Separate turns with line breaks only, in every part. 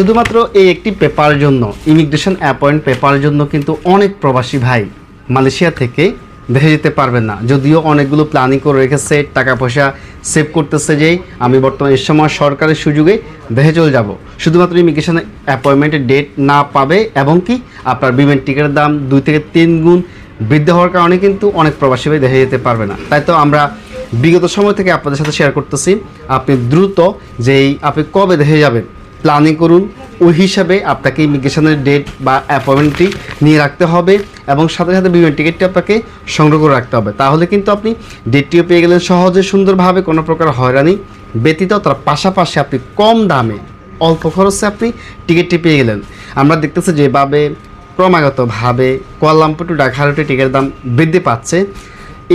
শুধুমাত্র এই একটি পেপার জন্য, ইমিগ্রেশন অ্যাপয়েন্ট পেপার জন্য কিন্তু অনেক প্রবাসী ভাই মালয়েশিয়া থেকে দেখে যেতে পারবেন না। যদিও অনেকগুলো প্ল্যানিং করে রেখেছে, টাকা পয়সা সেভ করতেছে যে আমি বর্তমানে এই সময় সরকারের সুযোগে দেখে চলে যাব। শুধুমাত্র ইমিগ্রেশন অ্যাপয়েন্টমেন্টের ডেট না পাবে এবং কি আপনার বিমান টিকিটের দাম দুই থেকে তিন গুণ বৃদ্ধি হওয়ার কারণে কিন্তু অনেক প্রবাসী ভাই দেখে যেতে পারবে না। তাই তো আমরা বিগত সময় থেকে আপনাদের সাথে শেয়ার করতেছি, আপনি দ্রুত যেই আপনি কবে দেখে যাবেন প্ল্যানিং করুন। ওই হিসাবে আপনাকে ইমিগ্রেশনের ডেট বা অ্যাপয়েন্টমেন্টটি নিয়ে রাখতে হবে এবং সাথে সাথে বিমান টিকিটটি আপনাকে সংগ্রহ করে রাখতে হবে। তাহলে কিন্তু আপনি ডেটটিও পেয়ে গেলেন সহজে, সুন্দরভাবে, কোনো প্রকার হয়রানি ব্যতীত তার পাশাপাশি আপনি কম দামে, অল্প খরচে আপনি টিকিটটি পেয়ে গেলেন। আমরা দেখতেছি যেভাবে ক্রমাগতভাবে কোয়ালামপুর টু ঢাকা টিকিটের দাম বৃদ্ধি পাচ্ছে।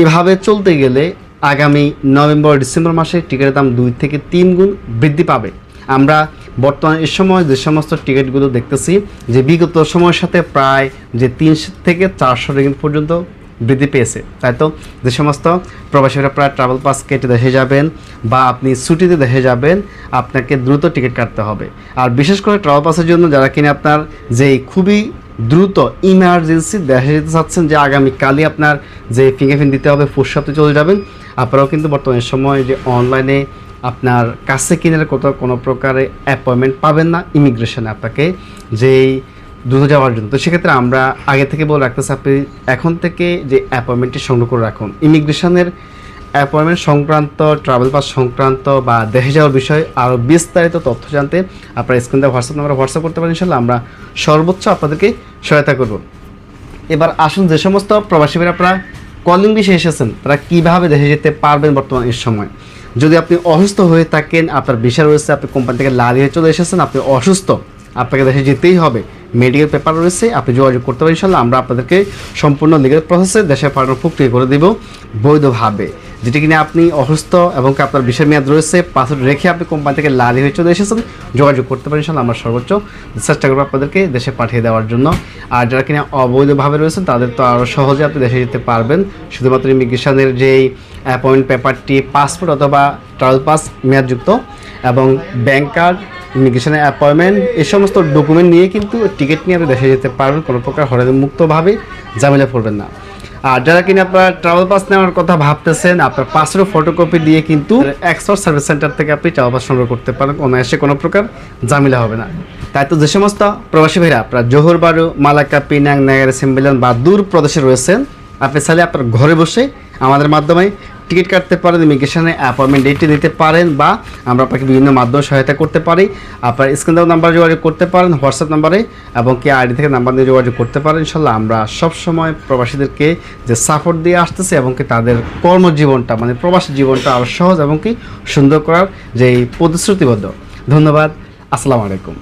এভাবে চলতে গেলে আগামী নভেম্বর, ডিসেম্বর মাসে টিকিটের দাম দুই থেকে তিন গুণ বৃদ্ধি পাবে। আমরা বর্তমানে এ সময় যে সমস্ত টিকিটগুলো দেখতেছি, যে বিগত সময়ের সাথে প্রায় যে তিনশো থেকে চারশো রিঙ্গিত পর্যন্ত বৃদ্ধি পেয়েছে। তাই তো? যে সমস্ত প্রবাসীরা প্রায় ট্রাভেল পাস কেটে দেখে যাবেন বা আপনি ছুটিতে দেখে যাবেন, আপনাকে দ্রুত টিকিট কাটতে হবে। আর বিশেষ করে ট্রাভেল পাসের জন্য যারা কিনে আপনার যেই খুবই দ্রুত ইমার্জেন্সি দেখা যেতে চাচ্ছেন যে আগামীকালই আপনার যে ফিঙ্গারপ্রিন্ট দিতে হবে, ফুরসাতে চলে যাবেন। আপনারাও কিন্তু বর্তমানে সময় যে অনলাইনে আপনার কাছে কিনের কোথাও কোনো প্রকারে অ্যাপয়েন্টমেন্ট পাবেন না ইমিগ্রেশনে আপনাকে, যেই দ্রুত যাওয়ার জন্য তো সেক্ষেত্রে আমরা আগে থেকে বলে রাখতেছি, আপনি এখন থেকে যে অ্যাপয়েন্টমেন্টটি সংগ্রহ করে রাখুন। ইমিগ্রেশনের অ্যাপয়েন্টমেন্ট সংক্রান্ত ট্রাভেল পাস সংক্রান্ত বা দেখে যাওয়ার বিষয়ে আরও বিস্তারিত তথ্য জানতে আপনার স্ক্রিনে হোয়াটসঅ্যাপ নাম্বারে হোয়াটসঅ্যাপ করতে পারেন ইনশাল্লাহ আমরা সর্বোচ্চ আপনাদেরকে সহায়তা করব। এবার আসুন যে সমস্ত প্রবাসী ভাইরা আপনারা কলিং বিষয়ে এসেছেন, তারা কীভাবে দেখে যেতে পারবেন বর্তমান এই সময়? যদি আপনি অসুস্থ হয়ে থাকেন, আপনার বিষয় রয়েছে, আপনি কোম্পানি থেকে লাল হয়ে চলে এসেছেন, আপনি অসুস্থ, আপনাকে দেশে যেতেই হবে। মেডিকেল পেপার রয়েছে, আপনি যোগাযোগ করতে পারেন ইনশাল্লাহ আমরা আপনাদেরকে সম্পূর্ণ লিগেল প্রসেসে দেশে পাঠানোর প্রক্রিয়া করে দেব বৈধভাবে। যেটি কিনা আপনি অসুস্থ এবং আপনার বিষয় মেয়াদ রয়েছে, পাসওয়ার্ড রেখে আপনি কোম্পানি থেকে লালি হয়ে চলে এসেছেন, যোগাযোগ করতে পারেন ইনশাল্লাহ আমরা সর্বোচ্চ চেষ্টা করব আপনাদেরকে দেশে পাঠিয়ে দেওয়ার জন্য। আর যারা কিনা অবৈধভাবে রয়েছেন, তাদের তো আরও সহজে আপনি দেশে যেতে পারবেন। শুধুমাত্র ইমিগ্রেশনের যেই অ্যাপয়েন্ট পেপারটি পাসপোর্ট অথবা ট্রাভেল পাস মেয়াদযুক্ত এবং ব্যাংক কার্ড ইমিগ্রেশনের অ্যাপয়েন্টমেন্ট এই সমস্ত ডকুমেন্ট নিয়ে কিন্তু টিকিট নিয়ে আপনি দেশে যেতে পারবেন। কোনো প্রকার হরেন মুক্তভাবে ঝামেলা পড়বেন না। আর যারা কিনা আপনার ট্রাভেল পাস নেওয়ার কথা ভাবতেছেন, আপনার পাসেরও ফটোকপি দিয়ে কিন্তু এক্সপোর্ট সার্ভিস সেন্টার থেকে আপনি ট্রাভেল পাস সংগ্রহ করতে পারেন। অনায়াসে কোনো প্রকার জামিলা হবে না। তাই তো যে সমস্ত প্রবাসী ভাইরা, আপনার জোহর বারু, মালাক্কা, পিনাং নাগার সিম্বিলান বা দূর প্রদেশে রয়েছেন, আপনি চাইলে আপনার ঘরে বসে আমাদের মাধ্যমে টিকিট কাটতে পারেন ইমিগ্রেশনে অ্যাপয়েন্টমেন্ট ডেটে দিতে পারেন বা আমরা আপনাকে বিভিন্ন মাধ্যমে সহায়তা করতে পারি। আপনার স্ক্রিন দেওয়া নাম্বার যোগাযোগ করতে পারেন হোয়াটসঅ্যাপ নাম্বারে এবং কি আইডি থেকে নাম্বার দিয়ে যোগাযোগ করতে পারেন। ইনশাল্লাহ আমরা সবসময় প্রবাসীদেরকে যে সাপোর্ট দিয়ে আসতেছে এবং কি তাদের কর্মজীবনটা মানে প্রবাসী জীবনটা আরও সহজ এবং কি সুন্দর করার যেই প্রতিশ্রুতিবদ্ধ। ধন্যবাদ, আসসালামু আলাইকুম।